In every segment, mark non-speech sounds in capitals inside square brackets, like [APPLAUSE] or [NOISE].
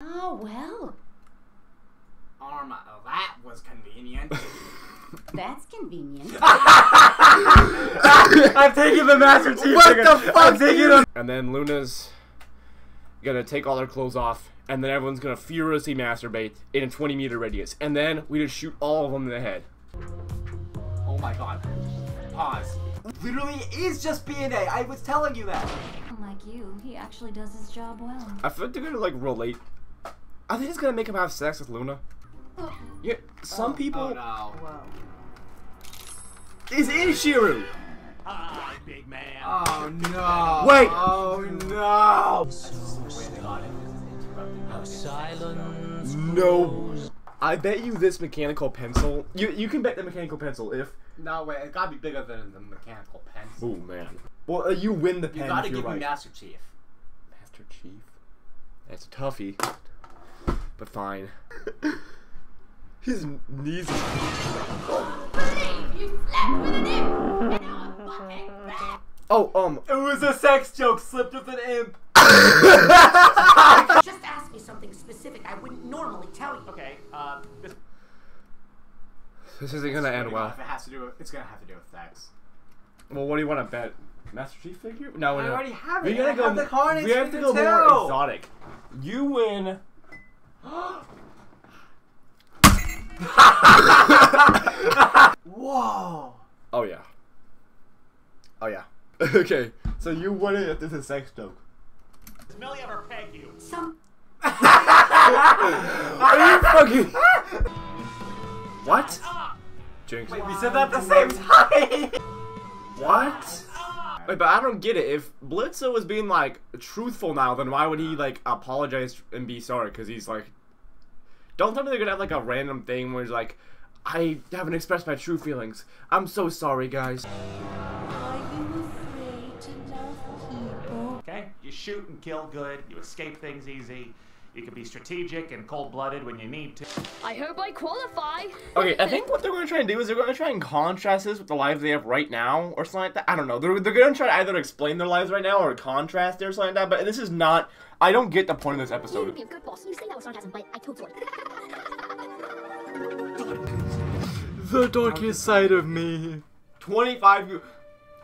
Oh, well, Arm. Oh, that was convenient. [LAUGHS] that's convenient. [LAUGHS] I'm taking the Master Chief. What figure. the fuck, I'm taking dude? him. And then Loona's gonna take all their clothes off, and then everyone's gonna furiously masturbate in a 20 meter radius, and then we just shoot all of them in the head. Oh my god. Pause. Literally is just B&A. I was telling you that. Unlike you, he actually does his job well. I feel like they're gonna like relate. I think it's gonna make him have sex with Loona. [GASPS] Yeah, some people. Oh no. Is in Shiru. Hi, big man. Oh no. Wait. Oh no. Silence. No. I bet you this mechanical pencil. You you can bet the mechanical pencil if. No wait, it gotta be bigger than the mechanical pencil. Oh man. Well, uh, you win the pencil. You pen. gotta if you're give right. me Master Chief. Master Chief. That's a toughie. But fine. [LAUGHS] His knees. [LAUGHS] Oh, um. It was a sex joke slipped with an imp. [LAUGHS] Just ask me something specific I wouldn't normally tell you. Okay, uh, this This isn't gonna end well. If it has to do with, it's gonna have to do with sex. Well, what do you want to bet? Master Chief figure? No, I no. already have We it. gotta I go. have the we have to figure go more exotic. You win. [LAUGHS] okay, so you win it if this is a sex joke. does Millie ever peg you? Some [LAUGHS] Are you fucking? [LAUGHS] what? Jinx. Wait, we said that at the same time. What? Wait, but I don't get it. If Blitzo was being like truthful now, then why would he like apologize and be sorry? Because he's like, don't tell me they're gonna have like a random thing where he's like, I haven't expressed my true feelings. I'm so sorry, guys. You shoot and kill good, you escape things easy. You can be strategic and cold-blooded when you need to. I hope I qualify. Okay, I think what they're going to try and do is they're going to try and contrast this with the lives they have right now or something like that. I don't know. They're, they're going to try to either explain their lives right now or contrast their something like that, but this is not... I don't get the point of this episode. Good boss. You say that sarcasm, but I totally... [LAUGHS] the darkest side of me. 25...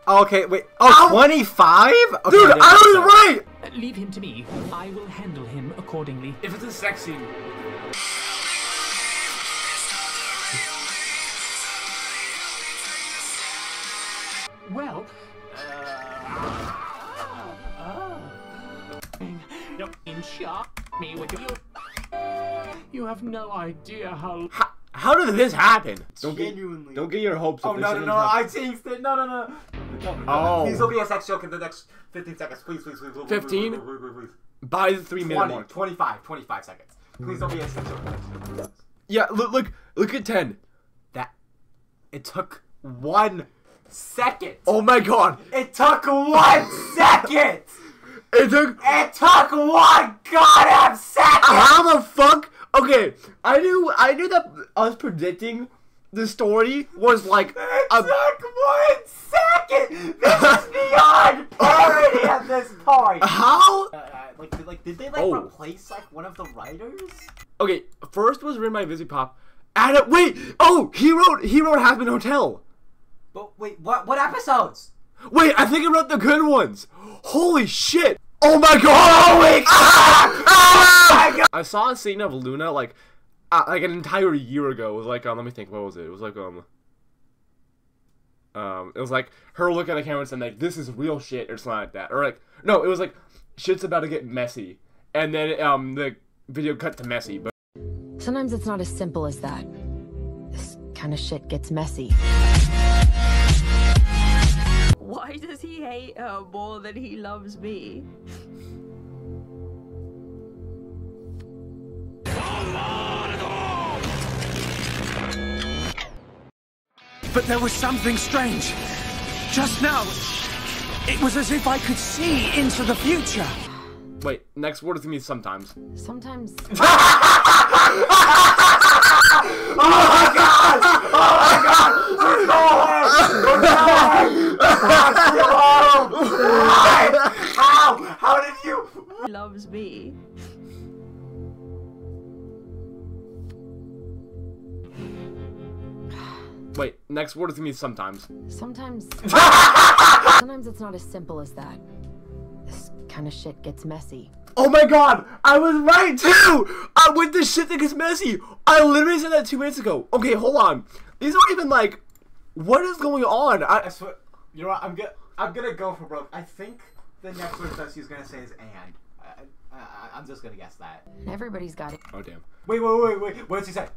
Oh, okay, wait. Oh, 25? Okay, Dude, I was right. Leave him to me. I will handle him accordingly. If it's a sex scene. Well, No, in shock me with you. You have no idea how. How, how did this happen? Don't Genuinely. get don't get your hopes Oh up. This no no no! happen. I jinxed it! No no no! No, no. Oh. Please don't be a sex joke in the next 15 seconds. Please please please. please, please, 15? Please, please, please, please. By the three minute 20, mark. 25, 25 seconds. Please don't be a sex joke. in the next 15 seconds. Yeah, look look look at ten. That it took one second. Oh my god! It took one second. [LAUGHS] It took. It took one goddamn second. How the fuck? Okay, I knew I knew that us predicting the story was like It a, took one second. [LAUGHS] This is beyond parody at this point. how? Uh, uh, like, did, like, did they like Oh. replace like one of the writers? Okay, first was written by VivziePop. Adam, wait! Oh, he wrote he wrote Hazbin Hotel. But wait, what? What episodes? Wait, I think he wrote the good ones. Holy shit! Oh my god! Holy ah! I saw a scene of Loona like uh, like an entire year ago. It was like um, let me think. What was it? It was like um. Um, it was like her looking at the camera and saying like, "This is real shit" or something like that, or like, no, it was like, "Shit's about to get messy," and then um, the video cut to messy, but Sometimes it's not as simple as that. This kind of shit gets messy. Why does he hate her more than he loves me? But there was something strange. Just now, it was as if I could see into the future. wait, next word is gonna be sometimes. Sometimes. [LAUGHS] [LAUGHS] Oh my god! Oh my god! Oh my god! How? How did you? Loves me. Wait, next word is gonna be sometimes. Sometimes. [LAUGHS] sometimes it's not as simple as that. This kind of shit gets messy. Oh my god, I was right too! I with this shit that gets messy. I literally said that two minutes ago. Okay, hold on. These aren't even like, what is going on? I I, swear, you know what? I'm gonna I'm gonna go for broke. I think the next word that she's gonna say is and. I, I, I'm just gonna guess that. Everybody's got it. oh damn. Wait, wait, wait, wait. What did she say?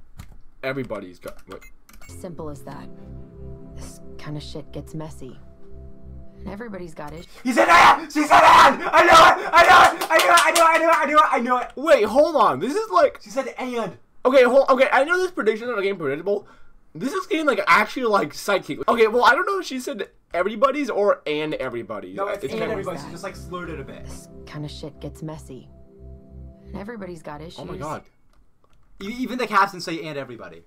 Everybody's got. Wait. Simple as that. This kind of shit gets messy. And everybody's got it. He said and. She said and. I know it. I know it. I knew it. I knew it. I knew it. I knew it. I knew it. Wait, hold on. This is like. She said and. Okay, hold. Okay, I know this prediction are getting predictable. This is getting like actually like psychic. Okay, well I don't know if she said everybody's or and everybody's. No, it's, and kinda- everybody. She just like slurred it a bit. This kind of shit gets messy. And everybody's got issues. Oh my god. E- Even the captions say and everybody.